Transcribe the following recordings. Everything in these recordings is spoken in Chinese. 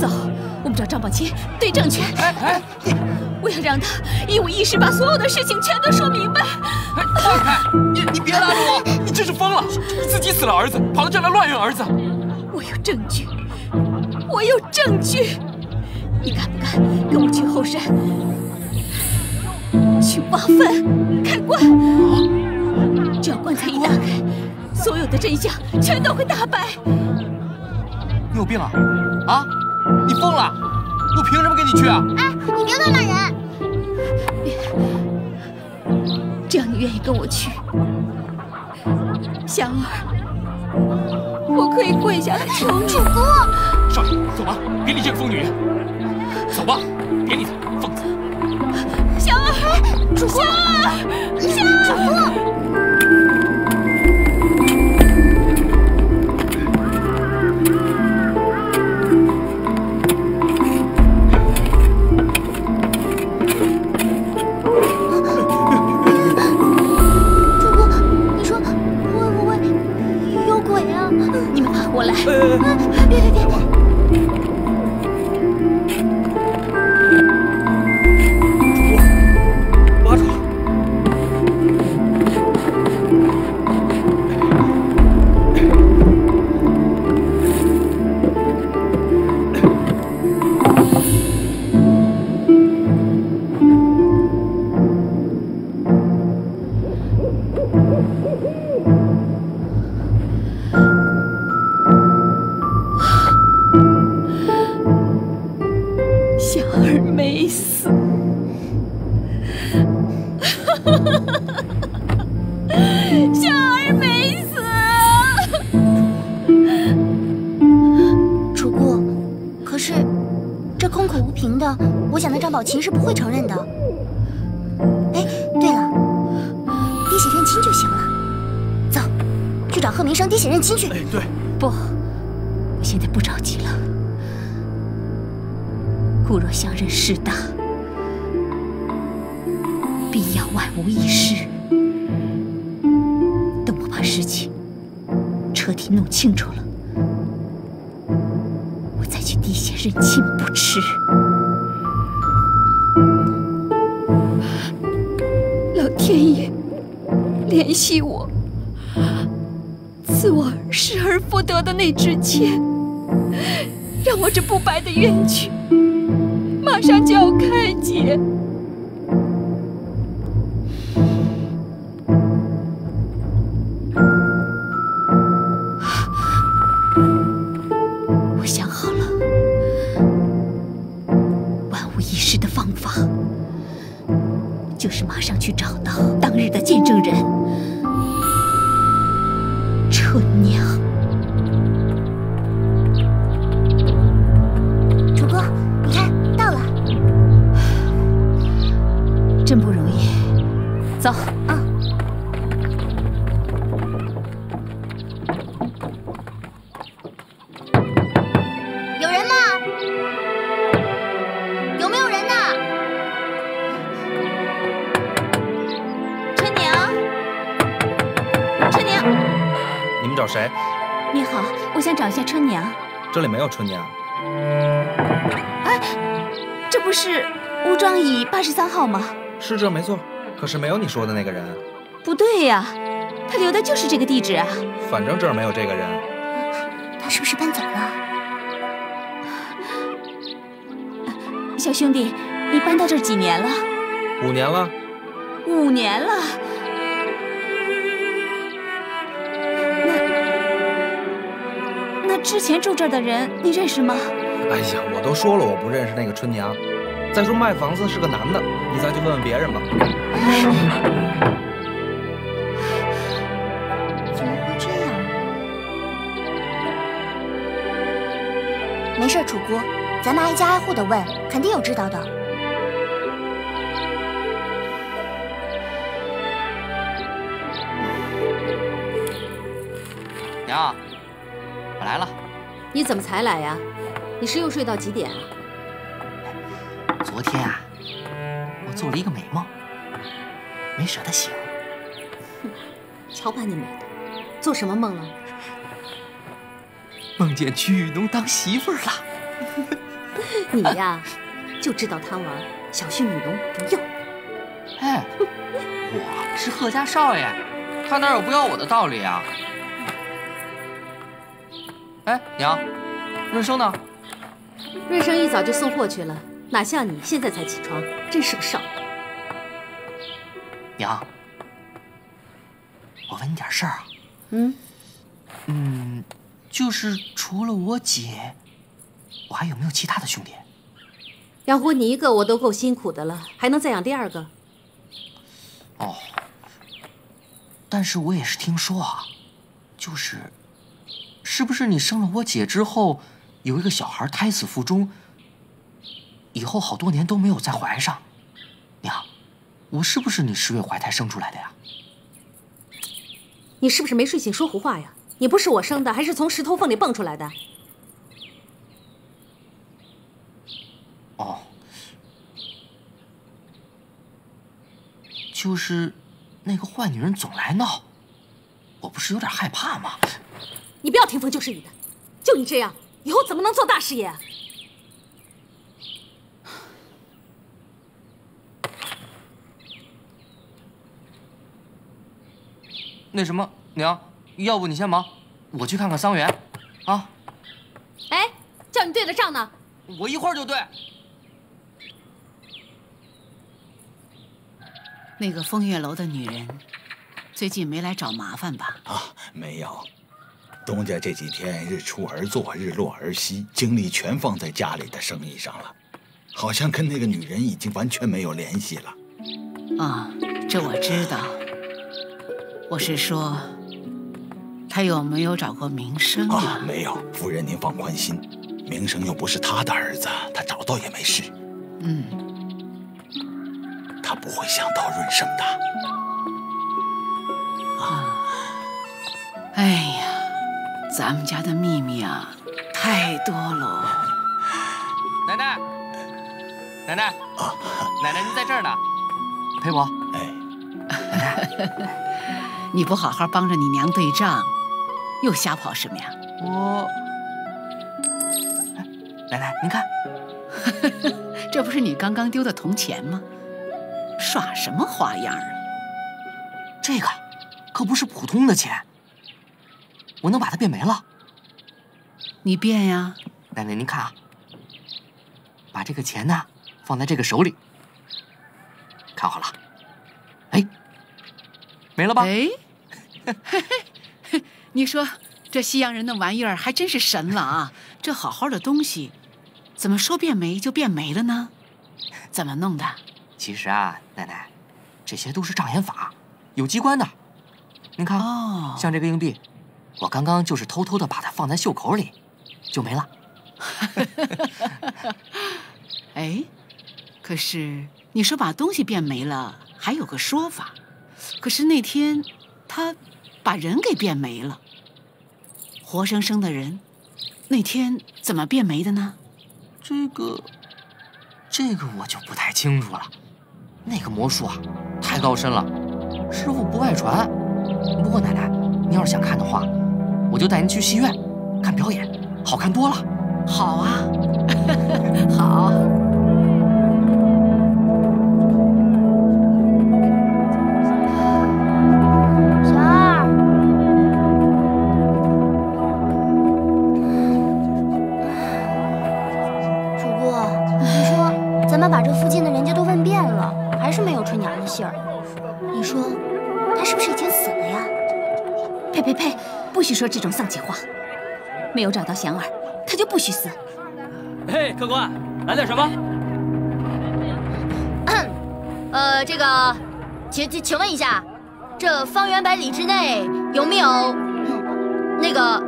走，我们找张宝琴对证去。哎哎，我要让他一五一十把所有的事情全都说明白。放开！你你别拉着我！你这是疯了！你自己死了儿子，跑到这来乱认儿子。我有证据，我有证据。你敢不敢跟我去后山，去挖坟、开棺？只要棺材一打开，所有的真相全都会大白。你有病啊！啊！你疯了！我凭什么跟你去啊？哎，你别乱骂人！只要你愿意跟我去，香儿，我可以跪下来求你。主公，少爷，走吧，别理这个疯女人。走吧，别理她，疯子。香儿，主公，香儿，香儿，主公。切，让我这不白的冤屈马上就要开解。是这没错，可是没有你说的那个人。不对呀、他留的就是这个地址啊。反正这儿没有这个人。他是不是搬走了？小兄弟，你搬到这儿几年了？五年了，五年了。那那之前住这儿的人你认识吗？哎呀，我都说了我不认识那个春娘。再说卖房子是个男的，你再去问问别人吧。怎么会这样？没事，楚姑，咱们挨家挨户的问，肯定有知道的。娘，我来了。你怎么才来呀？你是又睡到几点啊？昨天啊，我做了一个美梦，没舍得醒。瞧把你美的，做什么梦了？梦见曲玉农当媳妇儿了。你呀，就知道贪玩，小婿女农不要。哎，我是贺家少爷，他哪有不要我的道理啊？哎，娘，润生呢？润生一早就送货去了，哪像你现在才起床，真是个少。娘，我问你点事儿啊。嗯嗯，就是除了我姐，我还有没有其他的兄弟？养活你一个我都够辛苦的了，还能再养第二个？哦，但是我也是听说啊，就是，是不是你生了我姐之后，有一个小孩胎死腹中，以后好多年都没有再怀上？娘，我是不是你十月怀胎生出来的呀？你是不是没睡醒说胡话呀？你不是我生的，还是从石头缝里蹦出来的？哦，就是那个坏女人总来闹，我不是有点害怕吗？你不要听风就是雨的，就你这样，以后怎么能做大事业？那什么，娘，要不你先忙，我去看看桑园，啊？哎，叫你对了账呢。我一会儿就对。那个风月楼的女人，最近没来找麻烦吧？啊，没有。东家这几天日出而作，日落而息，精力全放在家里的生意上了，好像跟那个女人已经完全没有联系了。啊，这我知道。我是说，他有没有找过明生啊？没有，夫人您放宽心，明生又不是他的儿子，他找到也没事。嗯，他不会想到润生的。啊，哎呀，咱们家的秘密啊，太多了。奶奶，奶奶，啊奶奶您在这儿呢，陪我。哎。你不好好帮着你娘对账，又瞎跑什么呀？我，奶奶，您看，这不是你刚刚丢的铜钱吗？耍什么花样啊？这个可不是普通的钱，我能把它变没了。你变呀，奶奶您看啊，把这个钱呢放在这个手里，看好了。没了吧？哎，你说这西洋人的玩意儿还真是神了啊！这好好的东西，怎么说变没就变没了呢？怎么弄的？其实啊，奶奶，这些都是障眼法，有机关的。您看，哦，像这个硬币，我刚刚就是偷偷的把它放在袖口里，就没了。哎，可是你说把东西变没了，还有个说法。可是那天，他把人给变没了。活生生的人，那天怎么变没的呢？这个，这个我就不太清楚了。那个魔术啊，太高深了，师傅不外传。不过奶奶，您要是想看的话，我就带您去戏院看表演，好看多了。好啊，好。说这种丧气话，没有找到祥儿，他就不许死。嘿，客官，来点什么？呃，这个，请请请问一下，这方圆百里之内有没有那个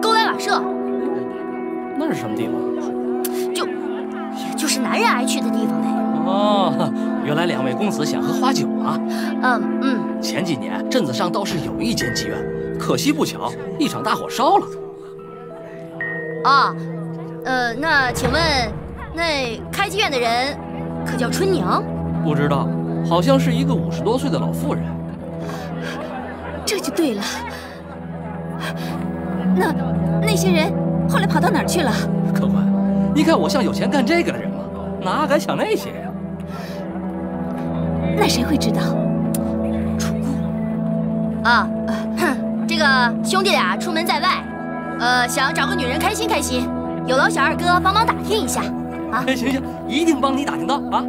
勾栏瓦舍？那是什么地方？就，也就是男人爱去的地方呗。哦，原来两位公子想喝花酒啊？嗯嗯。前几年镇子上倒是有一间妓院。可惜不巧，一场大火烧了。啊，呃，那请问，那开妓院的人可叫春娘？不知道，好像是一个五十多岁的老妇人。这就对了。那那些人后来跑到哪儿去了？客官，你看我像有钱干这个的人吗？哪敢想那些呀？那谁会知道？啊，哼，这个兄弟俩出门在外，呃，想找个女人开心开心，有劳小二哥帮忙打听一下啊。行行，一定帮你打听到啊。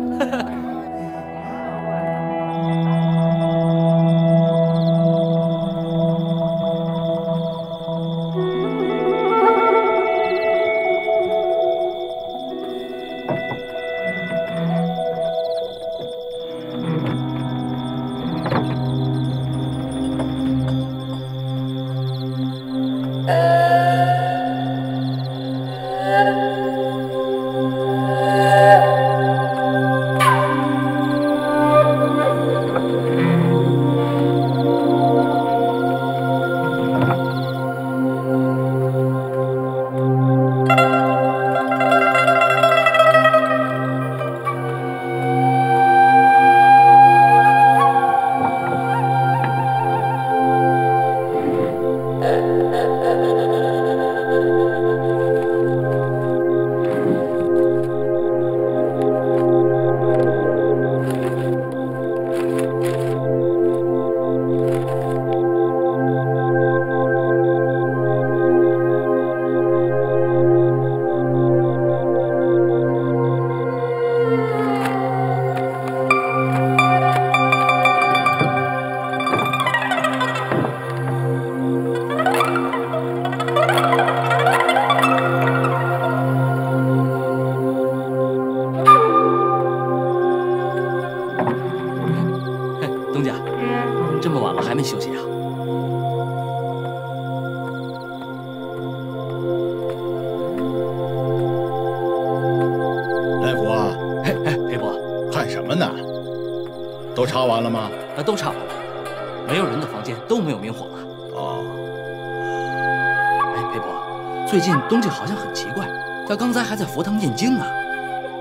东西好像很奇怪，他刚才还在佛堂念经呢。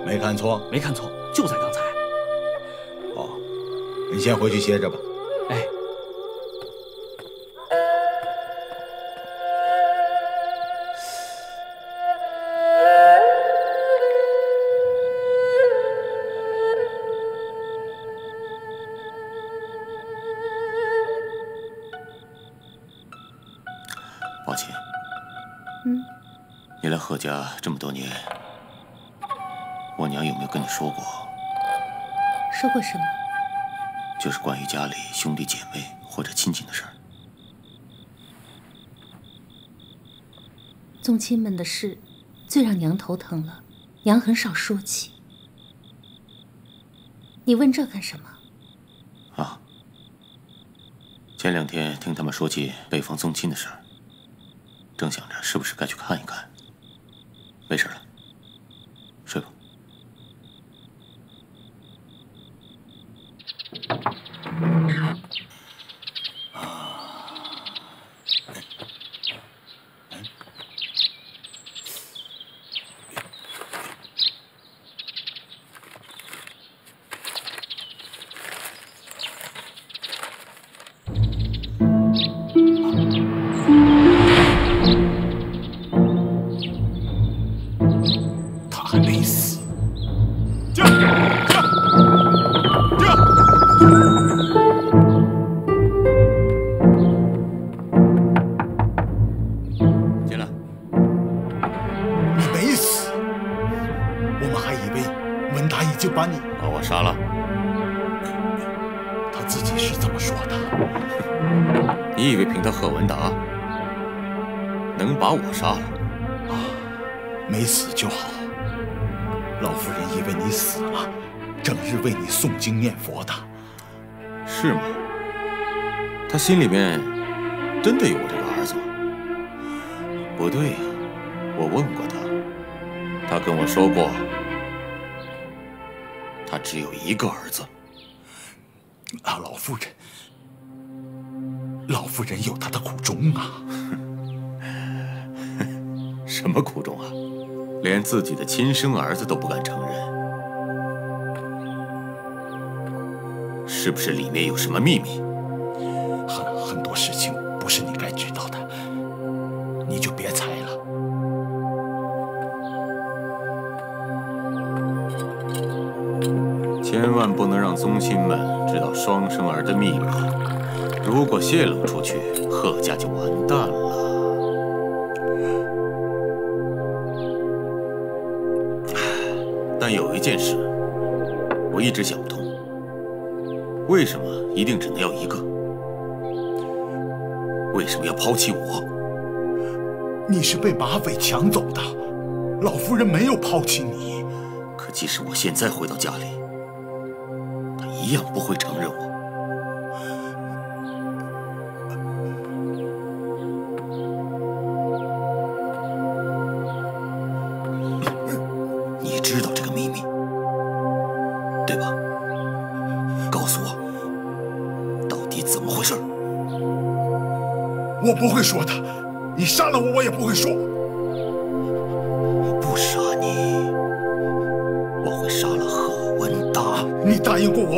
没看错。没看错，就在刚才。哦，你先回去歇着吧。你来贺家这么多年，我娘有没有跟你说过，说过什么？就是关于家里兄弟姐妹或者亲戚的事儿？宗亲们的事，最让娘头疼了，娘很少说起。你问这干什么？啊，前两天听他们说起北方宗亲的事儿，正想着是不是该去看一看。没事了，为文达已经把你……把我杀了？他自己是这么说的。你以为凭他贺文达能把我杀了？啊没死就好。老夫人以为你死了，整日为你诵经念佛的。是吗？他心里面真的有我这个儿子吗？不对呀，我问过他，他跟我说过，他只有一个儿子。啊，老夫人，老夫人有她的苦衷啊。什么苦衷啊？连自己的亲生儿子都不敢承认，是不是里面有什么秘密？很很多事情不能让宗亲们知道双生儿的秘密。如果泄露出去，贺家就完蛋了。但有一件事，我一直想不通：为什么一定只能要一个？为什么要抛弃我？你是被马匪抢走的，老夫人没有抛弃你。可即使我现在回到家里，一样不会承认我。你知道这个秘密，对吧？告诉我，到底怎么回事？我不会说的，你杀了我，我也不会说。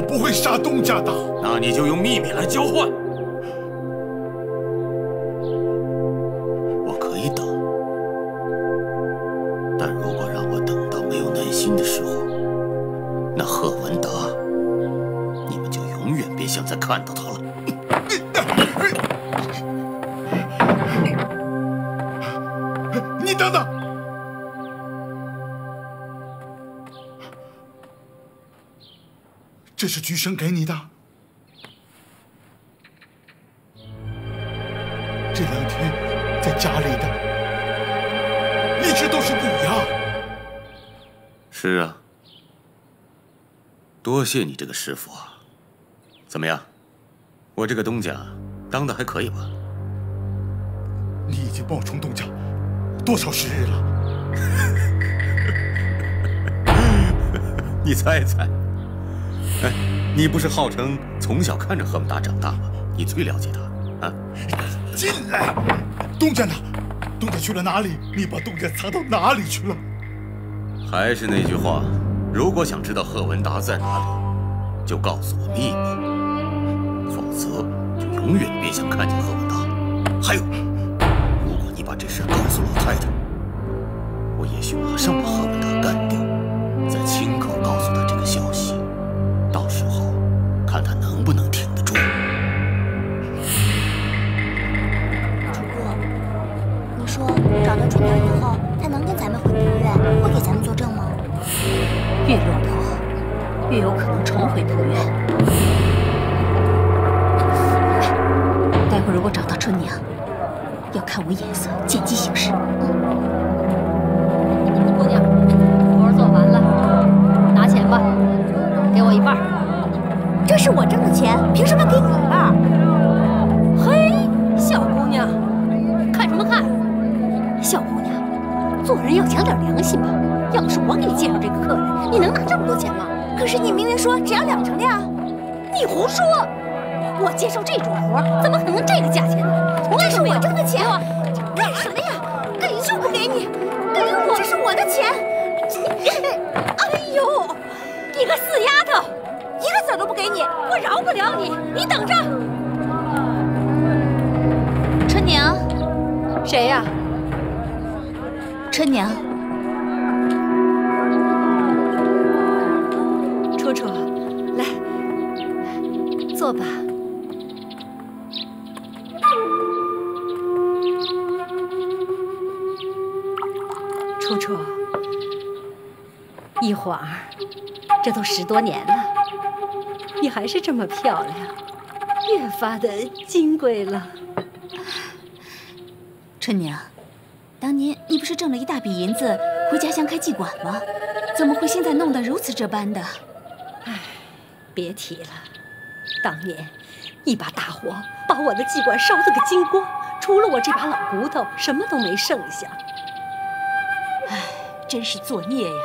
不会杀东家的，那你就用秘密来交换。这是菊生给你的。这两天在家里的，一直都是你呀。是啊，多谢你这个师傅啊。怎么样，我这个东家当的还可以吧？你已经冒充东家多少时日了？你猜一猜？哎，你不是号称从小看着贺文达长大吗？你最了解他啊！进来，东家呢？东家去了哪里？你把东家藏到哪里去了？还是那句话，如果想知道贺文达在哪里，就告诉我秘密，否则就永远别想看见贺文达。还有，如果你把这事告诉老太太，我也许马上把贺文达小姑娘，做人要讲点良心吧。要是我给你介绍这个客人，你能拿这么多钱吗？可是你明明说只要两成的呀！你胡说！我介绍这种活，怎么可能这个价钱呢？那是我挣的钱，干什么呀？给就不给你，给我！这是我的钱！哎呦，你个死丫头，一个子都不给你，我饶不了你！你等着！春娘，谁呀？春娘，楚楚，来，坐吧。楚楚，一晃儿，这都十多年了，你还是这么漂亮，越发的金贵了。春娘，当年你不是挣了一大笔银子回家乡开妓馆吗？怎么会现在弄得如此这般的？唉，别提了，当年一把大火把我的妓馆烧得个精光，除了我这把老骨头，什么都没剩下。唉，真是作孽呀！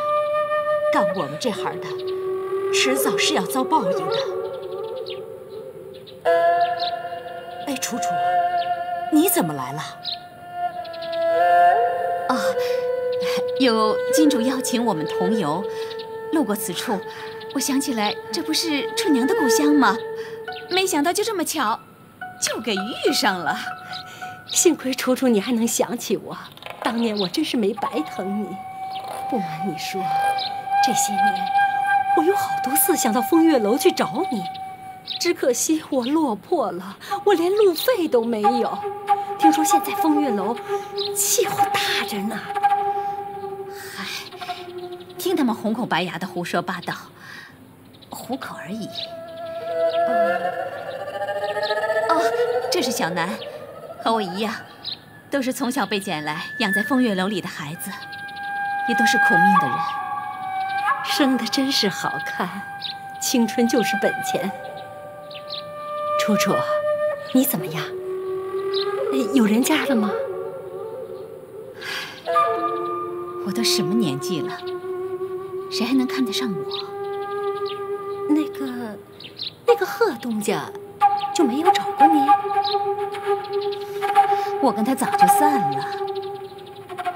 干我们这行的，迟早是要遭报应的。哎，楚楚，你怎么来了？有金主邀请我们同游，路过此处，我想起来这不是春娘的故乡吗？没想到就这么巧，就给遇上了。幸亏楚楚你还能想起我，当年我真是没白疼你。不瞒你说，这些年我有好多次想到风月楼去找你，只可惜我落魄了，我连路费都没有。听说现在风月楼气候大着呢。听他们红口白牙的胡说八道，糊口而已。哦，这是小南，和我一样，都是从小被捡来养在风月楼里的孩子，也都是苦命的人。生的真是好看，青春就是本钱。楚楚，你怎么样？有人家了吗？我都什么年纪了，谁还能看得上我？那个，那个贺东家就没有找过你？我跟他早就散了，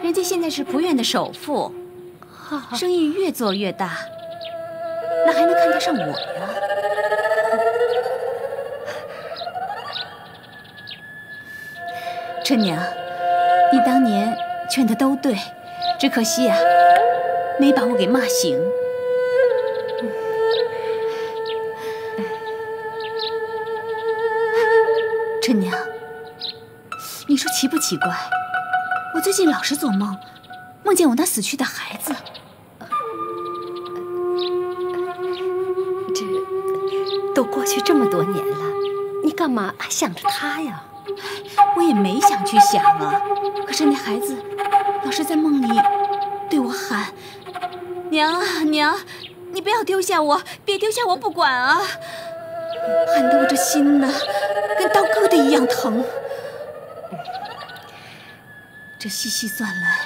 人家现在是仆院的首富，生意越做越大，那还能看得上我呀？春娘，你当年劝的都对，只可惜啊，没把我给骂醒。春娘，你说奇不奇怪？我最近老是做梦，梦见我那死去的孩子。这都过去这么多年了，你干嘛还想着他呀？我也没想去想啊，可是那孩子老是在梦里对我喊：“娘啊娘，你不要丢下我，别丢下我不管啊！”喊得我这心呢，跟刀割的一样疼。这细细算来，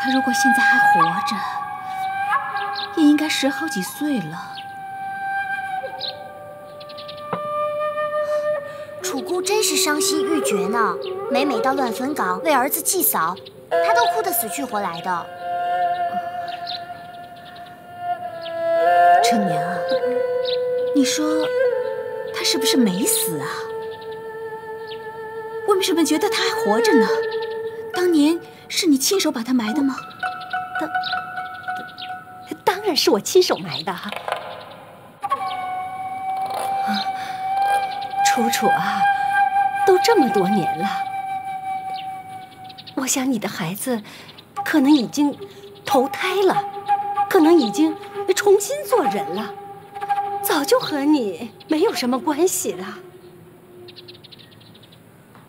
他如果现在还活着，也应该十好几岁了。楚姑真是伤心欲绝呢，每每到乱坟岗为儿子祭扫，她都哭得死去活来的。说他是不是没死啊？我为什么觉得他还活着呢？当年是你亲手把他埋的吗？当当然是我亲手埋的。啊楚楚啊，都这么多年了，我想你的孩子可能已经投胎了，可能已经重新做人了，早就和你没有什么关系了。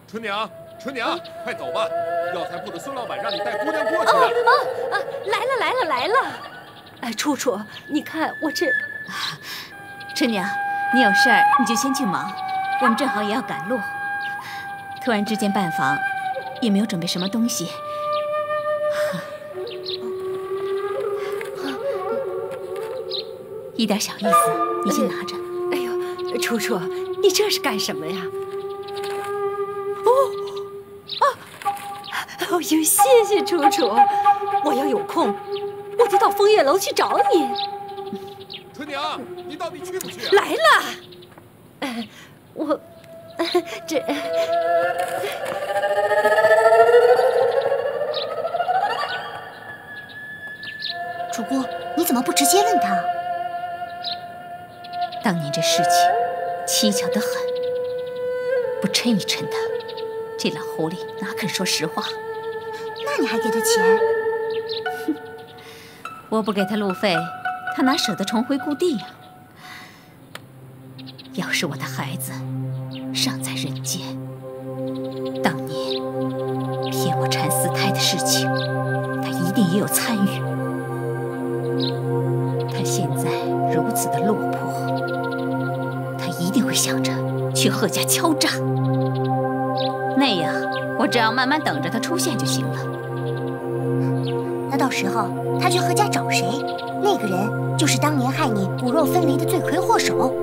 春娘，春娘，快走吧！药材铺的孙老板让你带姑娘过去哦了。哦啊！来了来了来了！哎，楚楚，你看我这……春娘，你有事儿你就先去忙。我们正好也要赶路，突然之间拜访，也没有准备什么东西。一点小意思，你先拿着。哎呦，楚楚，你这是干什么呀？哦，啊，哦呦，谢谢楚楚，我要有空，我就到枫叶楼去找你。春娘，你到底去不去啊？来了。哎我这主姑，你怎么不直接？当年这事情蹊跷得很，不抻一抻他，这老狐狸哪肯说实话？那你还给他钱？哼，我不给他路费，他哪舍得重回故地呀、要是我的孩子去贺家敲诈。那样，我只要慢慢等着他出现就行了。那到时候他去贺家找谁？那个人就是当年害你骨肉分离的罪魁祸首。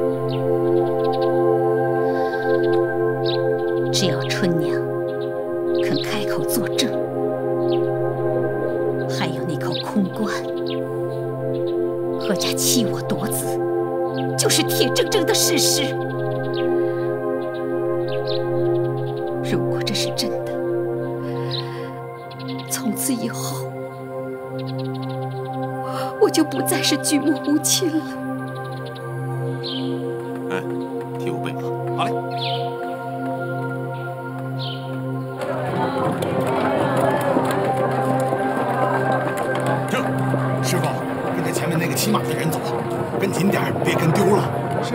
是举目无亲了。哎，替我备马。好嘞。这，师傅，跟着前面那个骑马的人走，跟紧点儿，别跟丢了。是。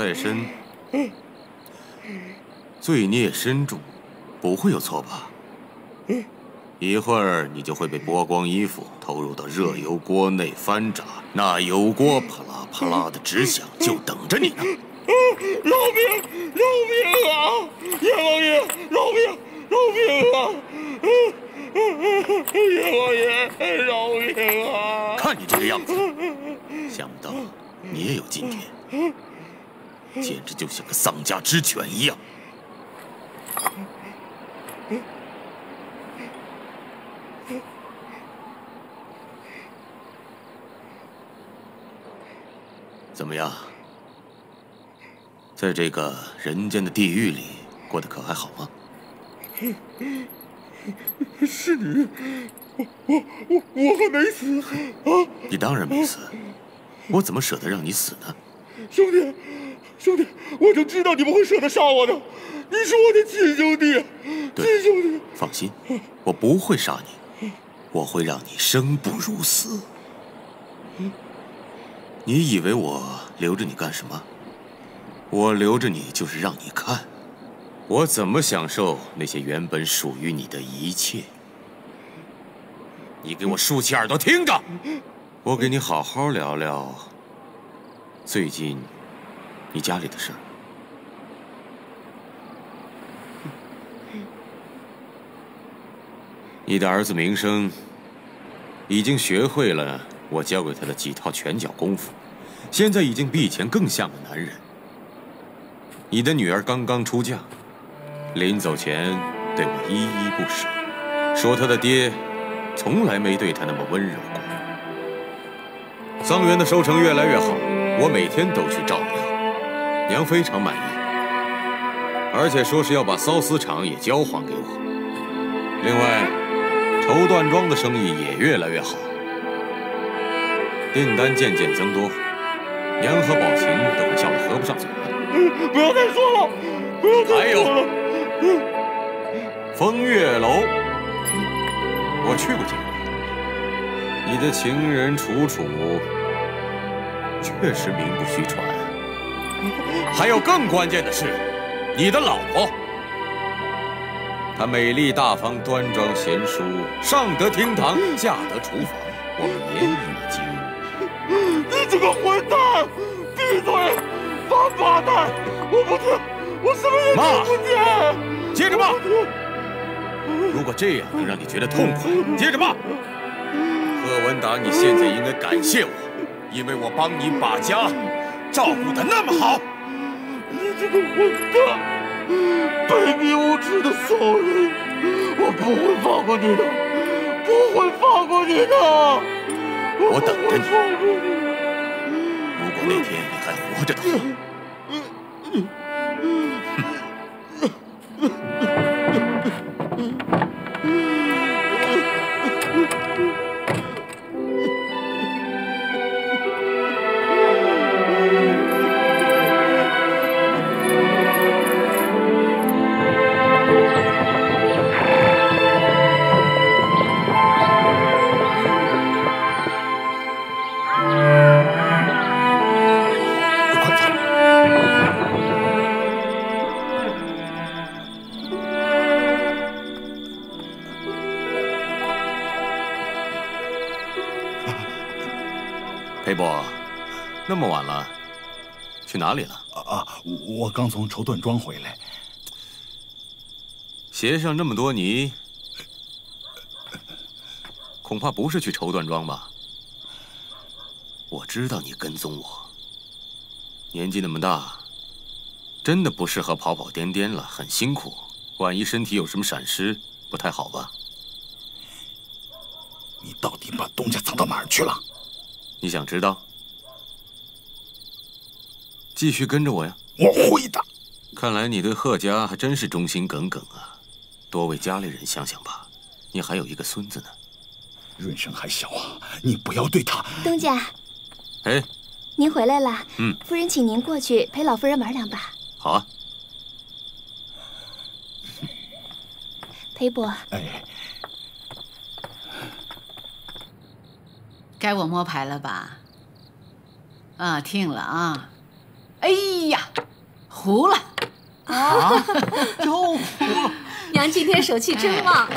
在身，罪孽深重，不会有错吧？一会儿你就会被剥光衣服，投入到热油锅内翻炸，那油锅啪啦啪啦的直响，就等着你呢。啊！饶命！饶命啊！阎王爷，饶命！饶命啊！阎王爷，饶命啊！看你这个样子，想不到你也有今天，简直就像个丧家之犬一样。怎么样？在这个人间的地狱里，过得可还好吗？是你，我我我我还没死啊！你当然没死，我怎么舍得让你死呢？兄弟，兄弟，我就知道你不会舍得杀我的，你是我的亲兄弟，亲兄弟。放心，我不会杀你，我会让你生不如死。你以为我留着你干什么？我留着你就是让你看，我怎么享受那些原本属于你的一切。你给我竖起耳朵听着，我给你好好聊聊最近你家里的事儿。你的儿子明生已经学会了我教给他的几套拳脚功夫，现在已经比以前更像个男人。你的女儿刚刚出嫁，临走前对我依依不舍，说她的爹从来没对她那么温柔过。桑园的收成越来越好，我每天都去照料，娘非常满意，而且说是要把缫丝厂也交还给我。另外，绸缎庄的生意也越来越好，订单渐渐增多。娘和宝琴都快笑得合不上嘴了。不要再说了，不要再说了。风月楼，我去过几回。你的情人楚楚，确实名不虚传。还有更关键的是，你的老婆，她美丽大方、端庄贤淑，上得厅堂，下得厨房，我们言语已经。你这个混蛋！闭嘴！王八蛋！我不听，我什么也听不见。接着骂。如果这样能让你觉得痛快，接着骂。贺文达，你现在应该感谢我，因为我帮你把家照顾得那么好。你这个混蛋，卑鄙无耻的小人！我不会放过你的，不会放过你的。我等着你。如果那天你还活着的话。刚从绸缎庄回来。鞋上这么多泥，恐怕不是去绸缎庄吧？我知道你跟踪我，年纪那么大，真的不适合跑跑颠颠了，很辛苦。万一身体有什么闪失，不太好吧？你到底把东家藏到哪儿去了？你想知道？继续跟着我呀！我会的。看来你对贺家还真是忠心耿耿啊！多为家里人想想吧，你还有一个孙子呢。润生还小啊，你不要对他。东家，哎，您回来了。嗯，夫人请您过去陪老夫人玩两把。好啊。裴伯，哎，该我摸牌了吧？啊，听了啊。哎呀，糊了！啊，又糊了！娘今天手气真旺。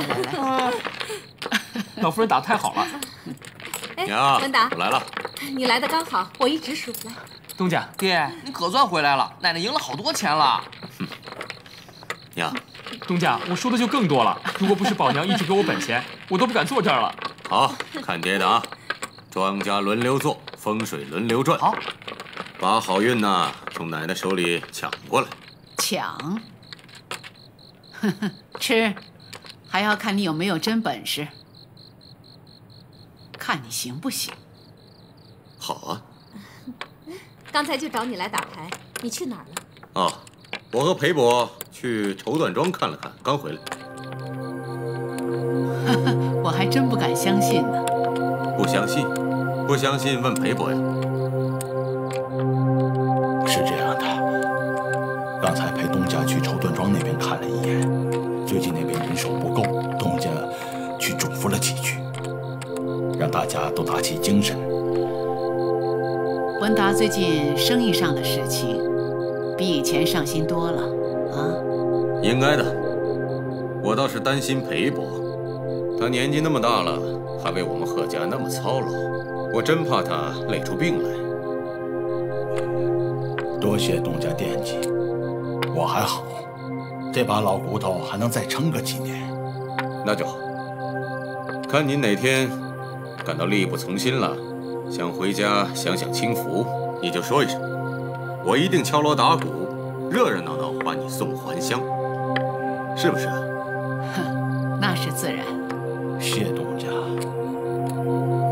老夫人打太好了。哎，娘，文达，我来了。你来的刚好，我一直数来。东家，爹，你可算回来了，奶奶赢了好多钱了。娘，东家，我输的就更多了。如果不是宝娘一直给我本钱，我都不敢坐这儿了。好看爹的啊，庄家轮流坐，风水轮流转。好。把好运呐从奶奶手里抢过来，抢，呵呵，吃，还要看你有没有真本事，看你行不行。好啊。刚才就找你来打牌，你去哪儿了？哦，我和裴伯去绸缎庄看了看，刚回来。呵呵，我还真不敢相信呢。不相信？不相信问裴伯呀。陪东家去绸缎庄那边看了一眼，最近那边人手不够，东家去嘱咐了几句，让大家都打起精神。文达最近生意上的事情比以前上心多了啊。应该的，我倒是担心裴伯，他年纪那么大了，还为我们贺家那么操劳，我真怕他累出病来。多谢东家惦记，我还好，这把老骨头还能再撑个几年。那就好。看您哪天感到力不从心了，想回家享享清福，你就说一声，我一定敲锣打鼓，热热闹闹把你送还乡，是不是啊？哼，那是自然。谢东家，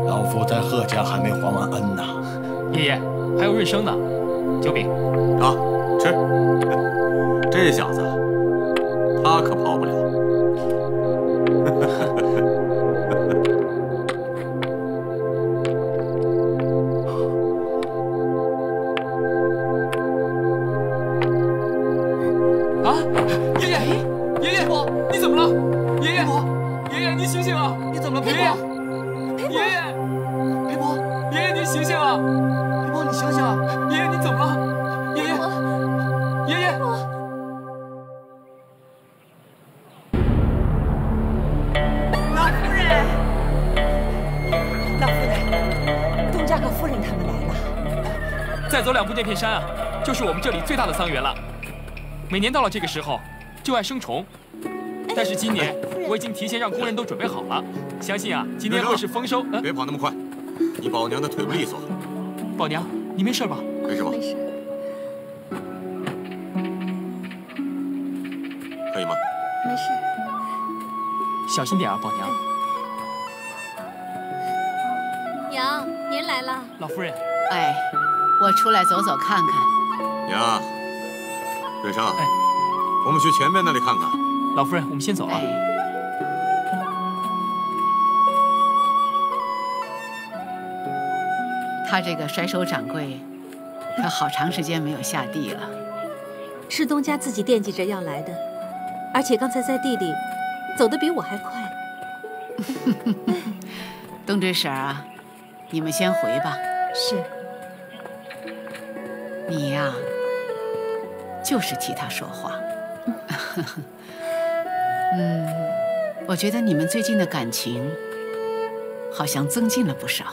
老夫在贺家还没还完恩呢。爷爷，还有润生呢。酒饼，啊，吃。这小子，他可跑不了！啊，爷爷，爷爷，你怎么了？爷爷，爷爷，你醒醒啊！你怎么了，爷爷？爷爷，伯，爷爷，你醒醒啊！伯，你醒醒！爷爷，你怎么了？再走两步那片山啊，就是我们这里最大的桑园了。每年到了这个时候，就爱生虫。但是今年我已经提前让工人都准备好了，相信啊，今年会是丰收。别跑那么快，你宝娘的腿不利索。宝娘，你没事吧？没事吧？没事。可以吗？没事。小心点啊，宝娘。娘，您来了。老夫人。哎，我出来走走看看。娘，瑞生，哎，我们去前面那里看看。老夫人，我们先走了。他这个甩手掌柜，可好长时间没有下地了。是东家自己惦记着要来的，而且刚才在地里走得比我还快。东追婶啊，你们先回吧。是。你呀，就是替他说话。嗯，我觉得你们最近的感情好像增进了不少。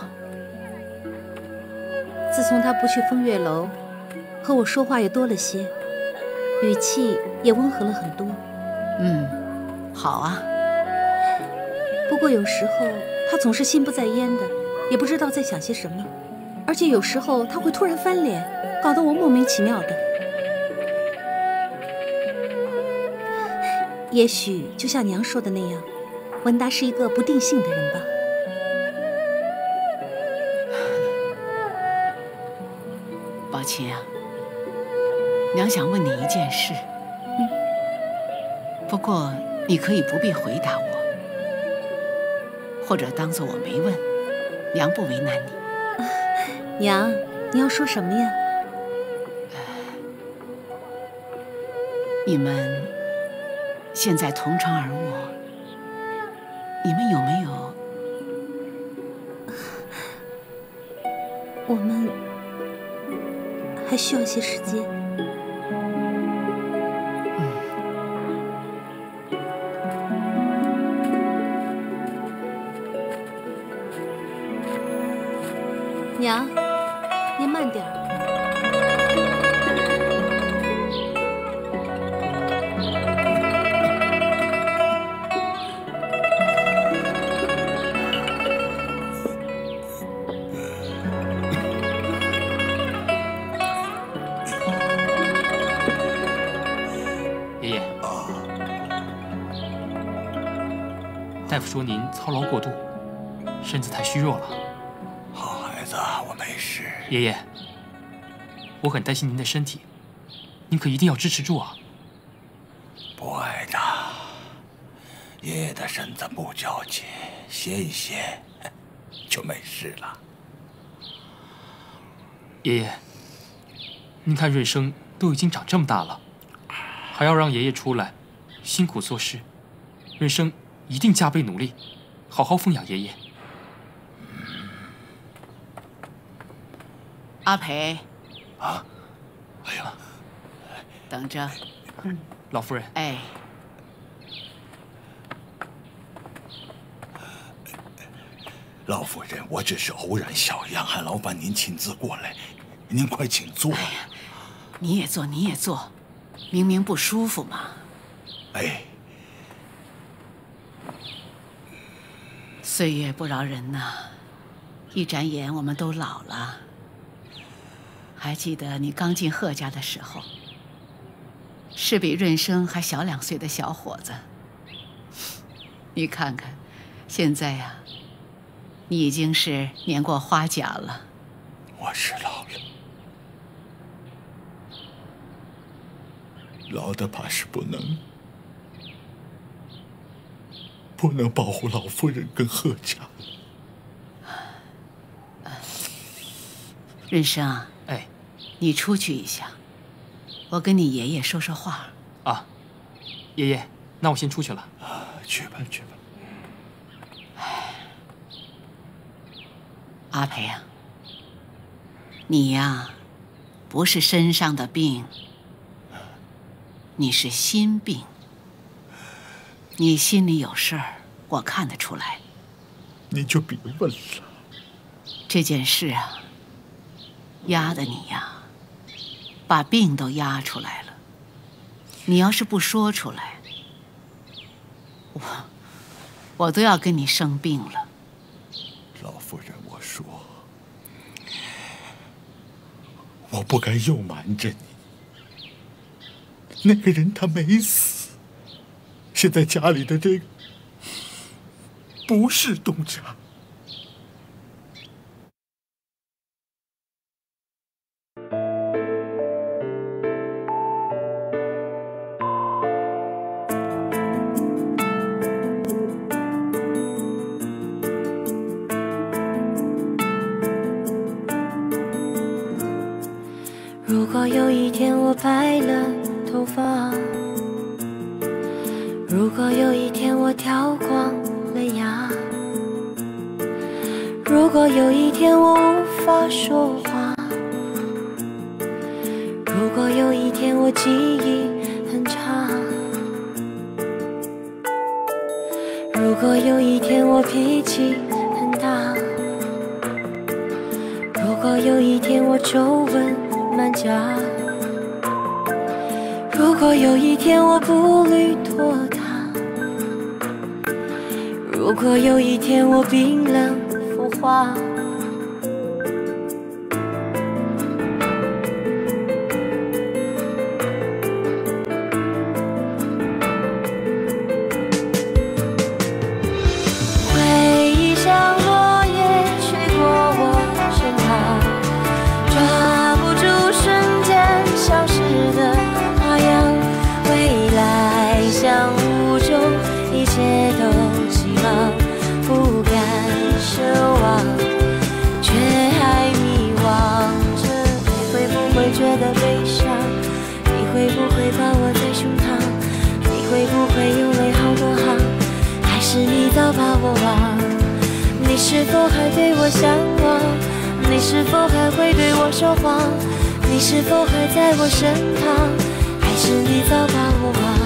自从他不去风月楼，和我说话也多了些，语气也温和了很多。嗯，好啊。不过有时候他总是心不在焉的，也不知道在想些什么，而且有时候他会突然翻脸，搞得我莫名其妙的。也许就像娘说的那样，文达是一个不定性的人吧。宝琴啊，娘想问你一件事。嗯。不过你可以不必回答我，或者当做我没问，娘不为难你。娘，你要说什么呀？你们。现在同床而卧，你们有没有？我们还需要些时间。娘，您慢点儿。虚弱了。好孩子，我没事。爷爷，我很担心您的身体，您可一定要支持住啊！不碍的，爷爷的身子不娇气，歇一歇就没事了。爷爷，您看瑞生都已经长这么大了，还要让爷爷出来辛苦做事，瑞生。一定加倍努力，好好奉养爷爷。阿培，啊，哎呀，等着。老夫人。哎，老夫人，我只是偶然小样，还劳烦您亲自过来。您快请坐。哎呀，你也坐，你也坐，明明不舒服嘛。哎。岁月不饶人呐，一眨眼我们都老了。还记得你刚进贺家的时候，是比润生还小两岁的小伙子。你看看，现在呀，你已经是年过花甲了。我是老了，老的怕是不能。不能保护老夫人跟贺家。润生，哎，你出去一下，我跟你爷爷说说话。啊，爷爷，那我先出去了。啊，去吧去吧。哎，阿培呀，你呀，不是身上的病，你是心病。你心里有事儿，我看得出来。你就别问了。这件事啊。压的你呀，把病都压出来了，你要是不说出来。我我都要跟你生病了。老夫人，我说。我不该又瞒着你。那个人他没死，现在家里的这个。不是东家。对我向往你是否还会对我说谎？你是否还在我身旁？还是你早把我忘